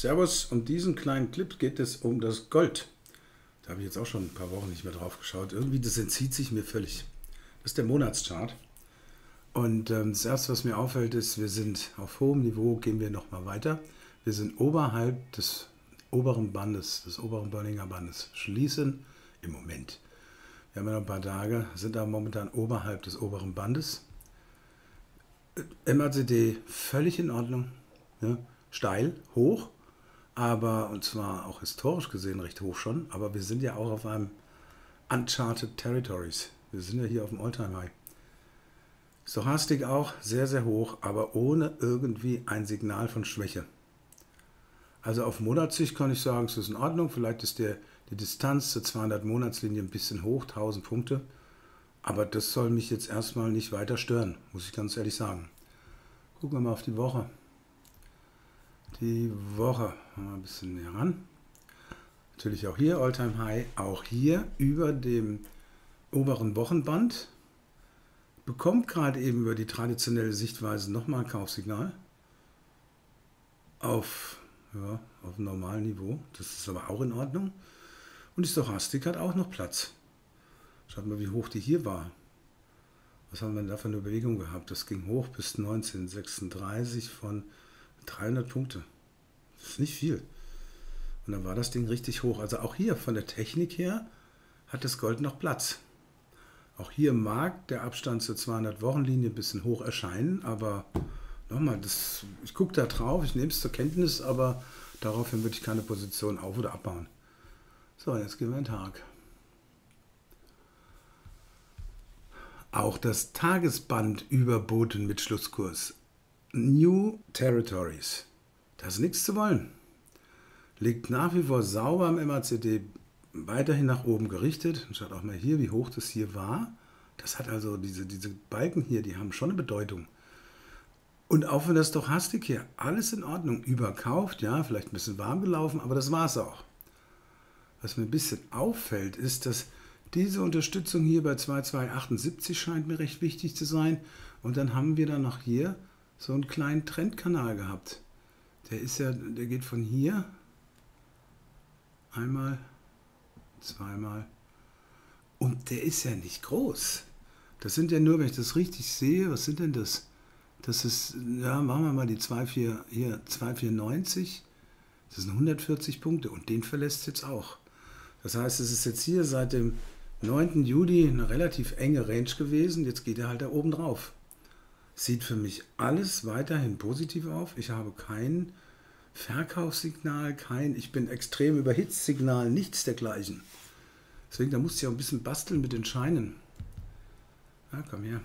Servus, um diesen kleinen Clip geht es um das Gold. Da habe ich jetzt auch schon ein paar Wochen nicht mehr drauf geschaut. Irgendwie, das entzieht sich mir völlig. Das ist der Monatschart. Und ähm, das Erste, was mir auffällt, ist, wir sind auf hohem Niveau, gehen wir nochmal weiter. Wir sind oberhalb des oberen Bandes, des oberen Bollinger Bandes. Schließen im Moment. Wir haben ja noch ein paar Tage, sind aber momentan oberhalb des oberen Bandes. MACD völlig in Ordnung. Ja, steil, hoch, aber und zwar auch historisch gesehen recht hoch schon, aber wir sind ja auch auf einem Uncharted Territories. Wir sind ja hier auf dem Alltime High. Stochastik auch sehr, sehr hoch, aber ohne irgendwie ein Signal von Schwäche. Also auf Monatssicht kann ich sagen, es ist in Ordnung. Vielleicht ist der, die Distanz zur 200-Monatslinie ein bisschen hoch, 1000 Punkte. Aber das soll mich jetzt erstmal nicht weiter stören, muss ich ganz ehrlich sagen. Gucken wir mal auf die Woche die Woche. Mal ein bisschen näher ran. Natürlich auch hier Alltime High, auch hier über dem oberen Wochenband. Bekommt gerade eben über die traditionelle Sichtweise nochmal ein Kaufsignal auf, ja, auf einem normalen Niveau. Das ist aber auch in Ordnung. Und die Stochastik hat auch noch Platz. Schaut mal, wie hoch die hier war. Was haben wir denn da für eine Bewegung gehabt? Das ging hoch bis 1936 von 300 Punkte. Das ist nicht viel. Und dann war das Ding richtig hoch. Also auch hier von der Technik her hat das Gold noch Platz. Auch hier mag der Abstand zur 200-Wochen-Linie ein bisschen hoch erscheinen, aber nochmal, ich gucke da drauf, ich nehme es zur Kenntnis, aber daraufhin würde ich keine Position auf- oder abbauen. So, jetzt gehen wir in den Tag. Auch das Tagesband überboten mit Schlusskurs New Territories. Da ist nichts zu wollen. Liegt nach wie vor sauber am MACD weiterhin nach oben gerichtet. Schaut auch mal hier, wie hoch das hier war. Das hat also diese, diese Balken hier, die haben schon eine Bedeutung. Und auch wenn das Stochastik hier alles in Ordnung überkauft, ja, vielleicht ein bisschen warm gelaufen, aber das war es auch. Was mir ein bisschen auffällt, ist, dass diese Unterstützung hier bei 2278 scheint mir recht wichtig zu sein. Und dann haben wir dann noch hier so einen kleinen Trendkanal gehabt. Der ist ja, der geht von hier einmal, zweimal und der ist ja nicht groß. Das sind ja nur, wenn ich das richtig sehe, was sind denn das? Das ist, ja, machen wir mal die 24, hier 294. Das sind 140 Punkte und den verlässt jetzt auch. Das heißt, es ist jetzt hier seit dem 9. Juli eine relativ enge Range gewesen. Jetzt geht er halt da oben drauf sieht für mich alles weiterhin positiv auf. Ich habe kein Verkaufssignal, kein ich bin extrem überhitzt Signal, nichts dergleichen. Deswegen, da musst du ja ein bisschen basteln mit den Scheinen. Ja, komm her.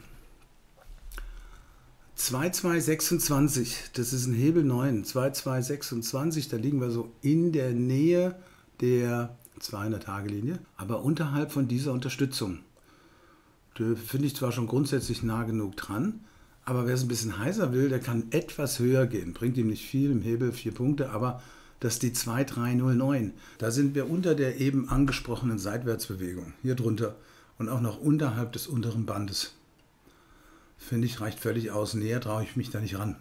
2226, das ist ein Hebel 9. 2226, da liegen wir so in der Nähe der 200-Tage-Linie, aber unterhalb von dieser Unterstützung. Da finde ich zwar schon grundsätzlich nah genug dran, aber wer es ein bisschen heißer will, der kann etwas höher gehen. Bringt ihm nicht viel im Hebel, vier Punkte, aber das ist die 2309. Da sind wir unter der eben angesprochenen Seitwärtsbewegung, hier drunter und auch noch unterhalb des unteren Bandes. Finde ich, reicht völlig aus. Näher traue ich mich da nicht ran.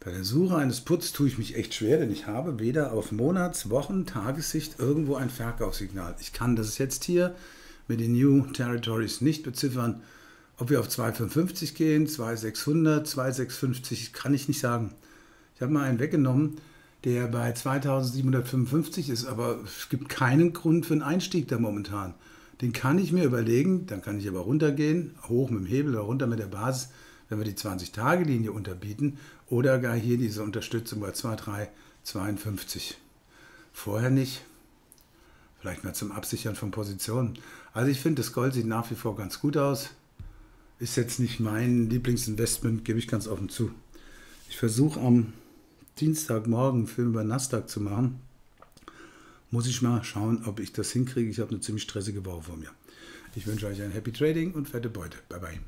Bei der Suche eines Puts tue ich mich echt schwer, denn ich habe weder auf Monats-, Wochen-, Tagessicht irgendwo ein Verkaufssignal. Ich kann das jetzt hier mit den New Territories nicht beziffern. Ob wir auf 255 gehen, 2600, 2650, kann ich nicht sagen. Ich habe mal einen weggenommen, der bei 2755 ist, aber es gibt keinen Grund für einen Einstieg da momentan. Den kann ich mir überlegen, dann kann ich aber runtergehen, hoch mit dem Hebel oder runter mit der Basis, wenn wir die 20-Tage-Linie unterbieten oder gar hier diese Unterstützung bei 2352. Vorher nicht. Vielleicht mal zum Absichern von Positionen. Also ich finde, das Gold sieht nach wie vor ganz gut aus ist jetzt nicht mein Lieblingsinvestment, gebe ich ganz offen zu. Ich versuche am Dienstagmorgen Film über Nasdaq zu machen. Muss ich mal schauen, ob ich das hinkriege. Ich habe eine ziemlich stressige Woche vor mir. Ich wünsche euch ein Happy Trading und fette Beute. Bye bye.